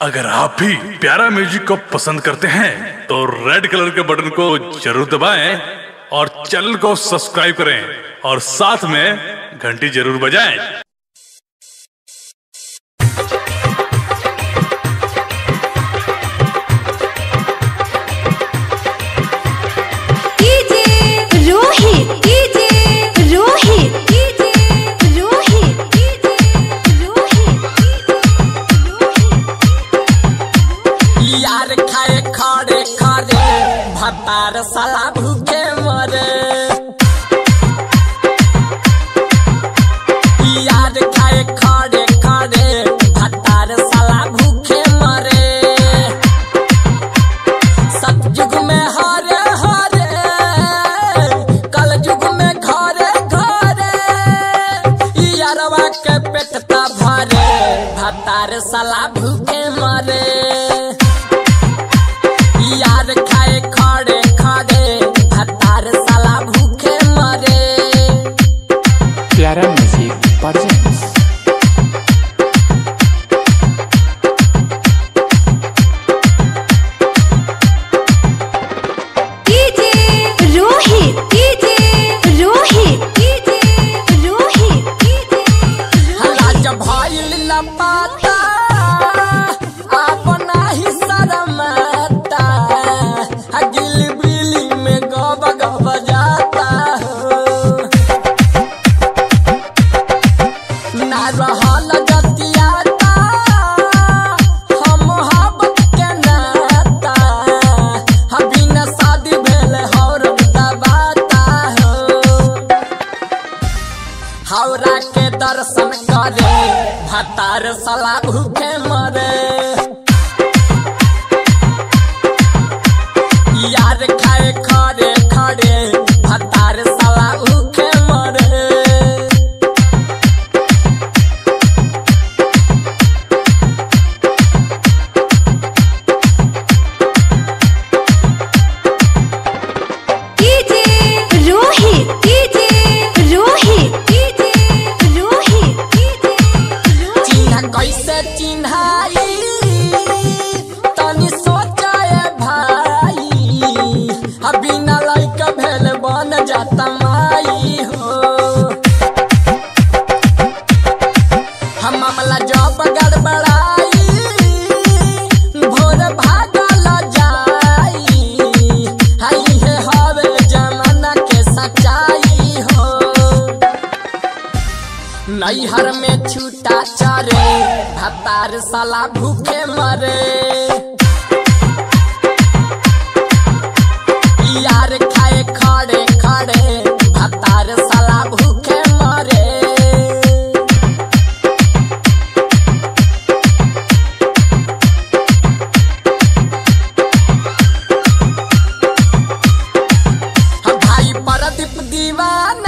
अगर आप भी प्यारा म्यूज़िक को पसंद करते हैं तो रेड कलर के बटन को ज़रूर दबाएँ और चैनल को सब्सक्राइब करें और साथ में घंटी ज़रूर बजाएँ। भतार साला भूखे मरे। यार खाए, खड़े खड़े भतार साला भूखे मरे। सतयुग में हरे हरे में घरे घरे। के भरे करे भतार सला भूखे मरे। यार खाए खड़े खड़े भतार नैहर में छूटा चरे भतार साला भूखे मरे। यार खाए, खड़े खड़े भतार साला भूखे मरे। भाई परदीप दीवाना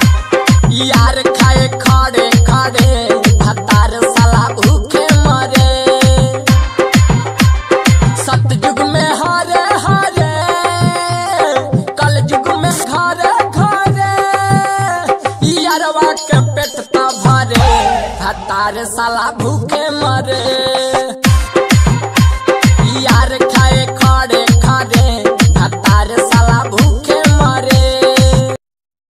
यारवा के पेट त भरे भतार साला भूखे मरे।